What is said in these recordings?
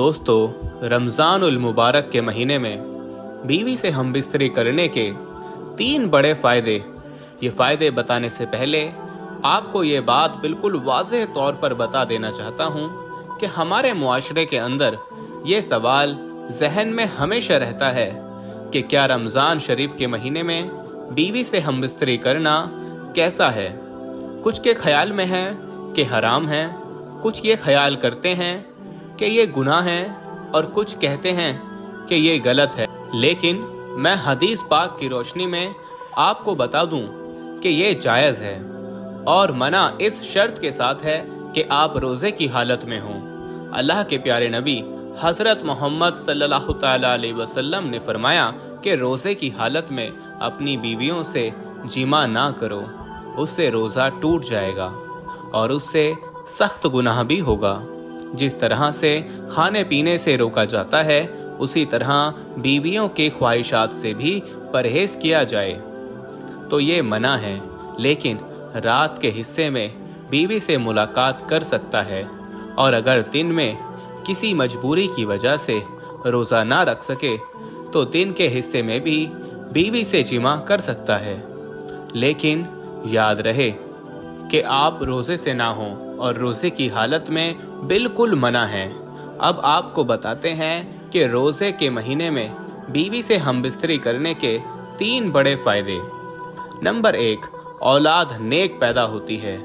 दोस्तों रमज़ान मुबारक के महीने में बीवी से हम बिस्तरी करने के तीन बड़े फ़ायदे। ये फ़ायदे बताने से पहले आपको ये बात बिल्कुल वाज तौर पर बता देना चाहता हूँ कि हमारे मुआशरे के अंदर ये सवाल जहन में हमेशा रहता है कि क्या रमज़ान शरीफ के महीने में बीवी से हम बिस्तरी करना कैसा है? कुछ के ख्याल में है कि हराम है, कुछ ये ख्याल करते हैं कि ये गुनाह है और कुछ कहते हैं कि ये गलत है। लेकिन मैं हदीस पाक की रोशनी में आपको बता दूँ कि ये जायज़ है और मना इस शर्त के साथ है कि आप रोज़े की हालत में हों। अल्लाह के प्यारे नबी, हज़रत मोहम्मद सल्लल्लाहु अलैहि वसल्लम ने फरमाया कि रोज़े की हालत में अपनी बीवियों से जीमा ना करो, उससे रोज़ा टूट जाएगा और उससे सख्त गुनाह भी होगा। जिस तरह से खाने पीने से रोका जाता है, उसी तरह बीवियों के ख्वाहिशात से भी परहेज किया जाए। तो ये मना है, लेकिन रात के हिस्से में बीवी से मुलाकात कर सकता है, और अगर दिन में किसी मजबूरी की वजह से रोज़ा ना रख सके तो दिन के हिस्से में भी बीवी से जिमा कर सकता है। लेकिन याद रहे कि आप रोज़े से ना हों, और रोज़े की हालत में बिल्कुल मना है। अब आपको बताते हैं कि रोज़े के महीने में बीवी से हम बिस्तरी करने के तीन बड़े फ़ायदे। नंबर एक, औलाद नेक पैदा होती है।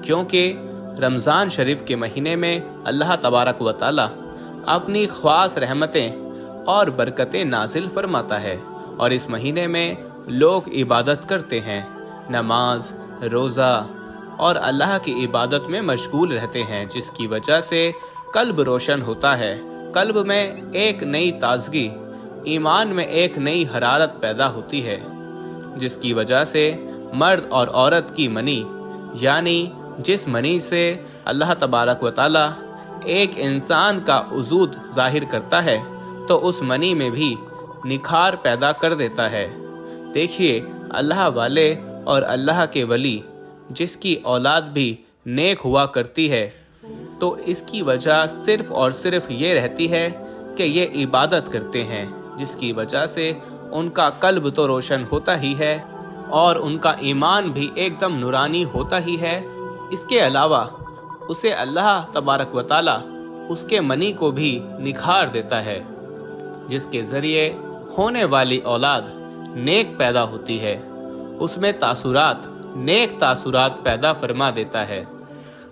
क्योंकि रमज़ान शरीफ के महीने में अल्लाह तबारक व अपनी ख़ास रहमतें और बरकतें नाजिल फरमाता है और इस महीने में लोग इबादत करते हैं। नमाज़, रोज़ा और अल्लाह की इबादत में मशगूल रहते हैं, जिसकी वजह से कल्ब रोशन होता है। कल्ब में एक नई ताजगी, ईमान में एक नई हरारत पैदा होती है, जिसकी वजह से मर्द और औरत की मनी, यानी जिस मनी से अल्लाह तबारक व एक इंसान का वजूद ज़ाहिर करता है तो उस मनी में भी निखार पैदा कर देता है। देखिए, अल्लाह वाले और अल्लाह के वली जिसकी औलाद भी नेक हुआ करती है। तो इसकी वजह सिर्फ़ और सिर्फ़ ये रहती है कि ये इबादत करते हैं, जिसकी वजह से उनका कल्ब तो रोशन होता ही है और उनका ईमान भी एकदम नुरानी होता ही है। इसके अलावा उसे अल्लाह तबारक व ताली उसके मनी को भी निखार देता है, जिसके ज़रिए होने वाली औलाद नेक पैदा होती है। उसमें तासुरात नेक तासुरात पैदा फरमा देता है।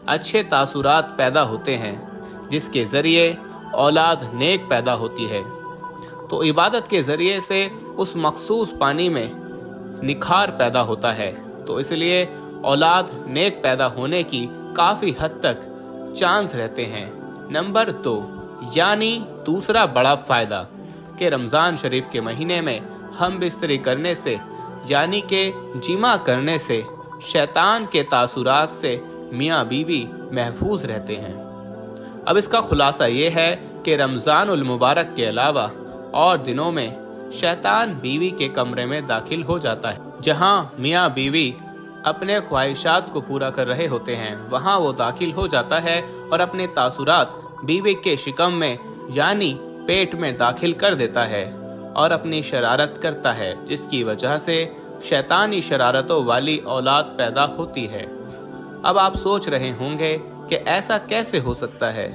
अच्छे तासुरात पैदा होते हैं, जिसके ज़रिए औलाद नेक पैदा होती है। तो इबादत के ज़रिए से उस मखसूस पानी में निखार पैदा होता है। तो इसलिए औलाद नेक पैदा होने की काफ़ी हद तक चांस रहते हैं। नंबर दो, यानी दूसरा बड़ा फ़ायदा, कि रमज़ान शरीफ के महीने में हम बिस्तरी करने से यानी के जिमा करने से, शैतान के तासुरात से मियाँ बीवी महफूज रहते हैं। अब इसका खुलासा ये है कि रमज़ान मुबारक के अलावा और दिनों में शैतान बीवी के कमरे में दाखिल हो जाता है। जहाँ मियाँ बीवी अपने ख्वाहिशात को पूरा कर रहे होते हैं, वहाँ वो दाखिल हो जाता है और अपने तासुरात बीवी के शिकम में, यानी पेट में दाखिल कर देता है। और अपनी शरारत करता है, जिसकी वजह से शैतानी शरारतों वाली औलाद पैदा होती है। अब आप सोच रहे होंगे कि ऐसा कैसे हो सकता है।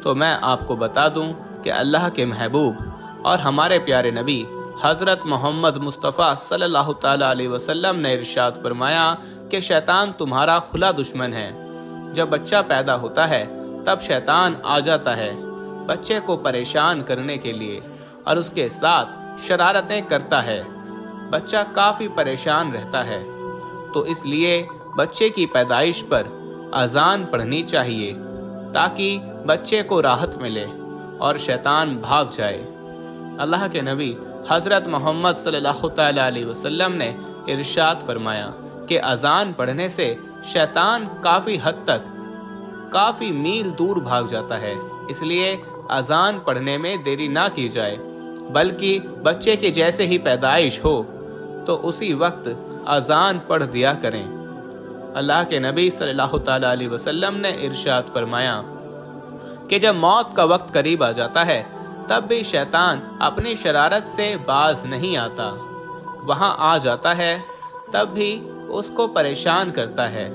तो मैं आपको बता दूँ कि अल्लाह के महबूब और हमारे प्यारे नबी हज़रत मोहम्मद मुस्तफ़ा सल्लल्लाहु अलैहि वसल्लम ने इरशाद फरमाया कि शैतान तुम्हारा खुला दुश्मन है। जब बच्चा पैदा होता है, तब शैतान आ जाता है बच्चे को परेशान करने के लिए और उसके साथ शरारतें करता है। बच्चा काफ़ी परेशान रहता है। तो इसलिए बच्चे की पैदाइश पर अजान पढ़नी चाहिए, ताकि बच्चे को राहत मिले और शैतान भाग जाए। अल्लाह के नबी हज़रत मोहम्मद सल्लल्लाहु अलैहि वसल्लम ने इरशाद फरमाया कि अजान पढ़ने से शैतान काफ़ी हद तक, काफ़ी मील दूर भाग जाता है। इसलिए अजान पढ़ने में देरी ना की जाए। बल्कि बच्चे के जैसे ही पैदाइश हो तो उसी वक्त अजान पढ़ दिया करें। अल्लाह के नबी सल्लल्लाहु अलैहि वसल्लम ने इरशाद फरमाया कि जब मौत का वक्त करीब आ जाता है, तब भी शैतान अपनी शरारत से बाज नहीं आता। वहाँ आ जाता है, तब भी उसको परेशान करता है,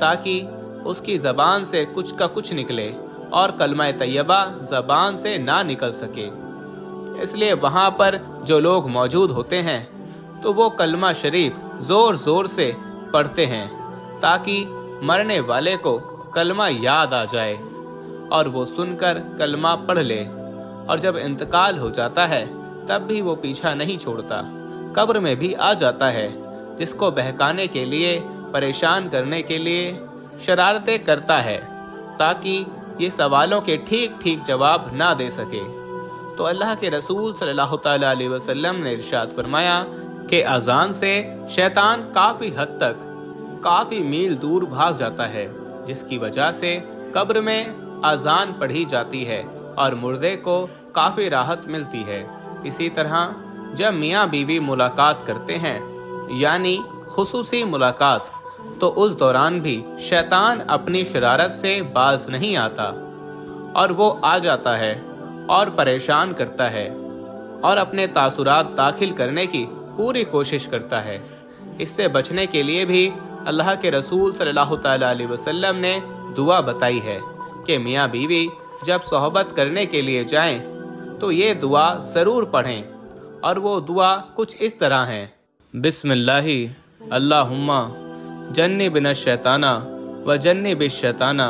ताकि उसकी जबान से कुछ का कुछ निकले और कलमा तैयबा जबान से ना निकल सके। इसलिए वहाँ पर जो लोग मौजूद होते हैं तो वो कलमा शरीफ ज़ोर ज़ोर से पढ़ते हैं, ताकि मरने वाले को कलमा याद आ जाए, और वो सुनकर कलमा पढ़ ले। और जब इंतकाल हो जाता है, तब भी वो पीछा नहीं छोड़ता, कब्र में भी आ जाता है, जिसको बहकाने के लिए, परेशान करने के लिए शरारतें करता है, ताकि ये सवालों के ठीक ठीक जवाब ना दे सके। तो अल्लाह के रसूल सल्लल्लाहु अलैहि वसल्लम ने इरशाद फरमाया कि अजान से शैतान काफ़ी हद तक, काफ़ी मील दूर भाग जाता है, जिसकी वजह से कब्र में अजान पढ़ी जाती है और मुर्दे को काफ़ी राहत मिलती है। इसी तरह, जब मियाँ बीवी मुलाकात करते हैं, यानी खसूसी मुलाकात तो उस दौरान भी शैतान अपनी शरारत से बाज नहीं आता और वो आ जाता है। और परेशान करता है और अपने तासुरात दाखिल करने की पूरी कोशिश करता है। इससे बचने के लिए भी अल्लाह के रसूल सल्लल्लाहु अलैहि वसल्लम ने दुआ बताई है कि मियाँ बीवी जब सोहबत करने के लिए जाएँ तो ये दुआ ज़रूर पढ़ें और वो दुआ कुछ इस तरह है। बिस्मिल्लाहि अल्लाहुम्मा जन्नी बिन शैताना व जन्नी बिन शैताना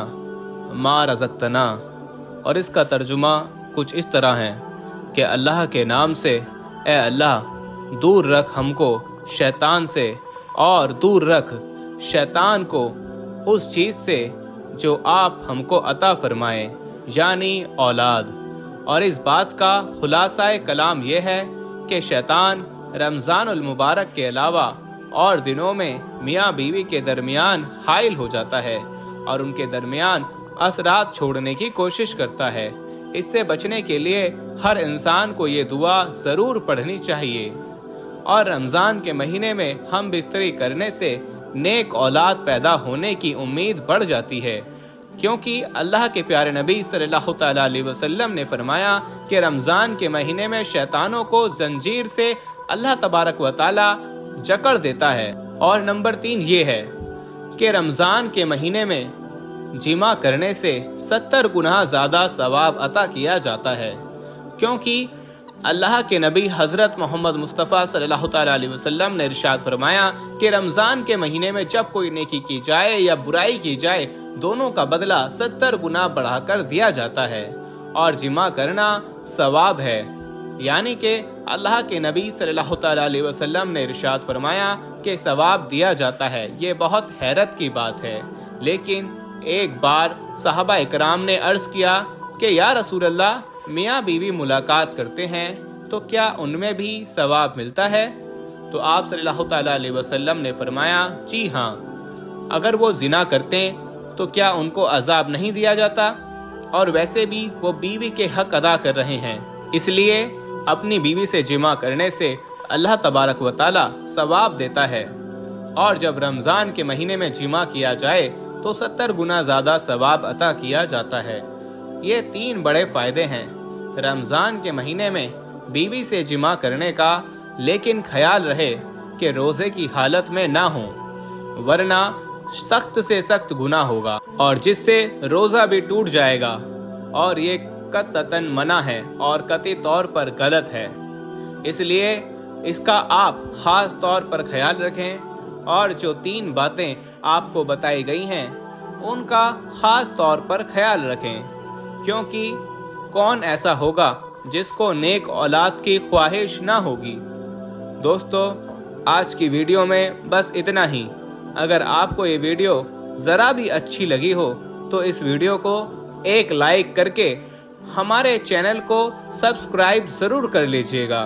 माँ रजकतना और इसका तर्जुमा कुछ इस तरह है कि अल्लाह के नाम से, ए अल्लाह, दूर रख हमको शैतान से और दूर रख शैतान को उस चीज़ से जो आप हमको अता फरमाए, यानी औलाद। और इस बात का खुलासा कलाम यह है कि शैतान रमज़ान मुबारक के अलावा और दिनों में मियाँ बीवी के दरमियान हाइल हो जाता है और उनके दरमियान असरात छोड़ने की कोशिश करता है। इससे बचने के लिए हर इंसान को ये दुआ ज़रूर पढ़नी चाहिए। और रमज़ान के महीने में हम बिस्तरी करने से नेक औलाद पैदा होने की उम्मीद बढ़ जाती है। क्योंकि अल्लाह के प्यारे नबी सल्लल्लाहु अलैहि वसल्लम ने फरमाया कि रमज़ान के महीने में शैतानों को जंजीर से अल्लाह तबारक व ताला जकड़ देता है। और नंबर तीन ये है कि रमज़ान के महीने में जिमा करने से सत्तर गुना ज़्यादा सवाब अता किया जाता है, क्योंकि अल्लाह के नबी हज़रत मोहम्मद मुस्तफ़ा सल्लल्लाहु अलैहि वसल्लम ने इरशाद फरमाया कि रमज़ान के महीने में जब कोई नेकी की जाए या बुराई की जाए, दोनों का बदला सत्तर गुना बढ़ाकर दिया जाता है और जिमा करना सवाब है। यानी कि अल्लाह के नबी सल्लल्लाहु अलैहि वसल्लम ने इरशाद फरमाया कि सवाब दिया जाता है। ये बहुत हैरत की बात है। लेकिन एक बार साहबा इकराम ने अर्ज़ किया कि, या रसूल अल्लाह मियाँ बीवी मुलाकात करते हैं तो क्या उनमें भी सवाब मिलता है? तो आप सल्लल्लाहु अलैहि वसल्लम ने फरमाया, जी हाँ। अगर वो जिना करते तो क्या उनको अजाब नहीं दिया जाता? और वैसे भी वो बीवी के हक अदा कर रहे हैं। इसलिए अपनी बीवी से जिमा करने से अल्लाह तबारक व सवाब देता है। और जब रमज़ान के महीने में जिमा किया जाए तो सत्तर गुना ज़्यादा सवाब अता किया जाता है। ये तीन बड़े फ़ायदे हैं। रमज़ान के महीने में बीवी से जिमा करने का लेकिन ख्याल रहे कि रोज़े की हालत में ना हो, वरना सख्त से सख्त गुना होगा और जिससे रोजा भी टूट जाएगा। और ये कतन मना है और कति तौर पर गलत है। इसलिए इसका आप खास तौर पर ख्याल रखें और जो तीन बातें आपको बताई गई हैं, उनका खास तौर पर ख्याल रखें, क्योंकि कौन ऐसा होगा जिसको नेक औलाद की ख्वाहिश ना होगी। दोस्तों, आज की वीडियो में बस इतना ही। अगर आपको ये वीडियो ज़रा भी अच्छी लगी हो तो इस वीडियो को एक लाइक करके हमारे चैनल को सब्सक्राइब ज़रूर कर लीजिएगा।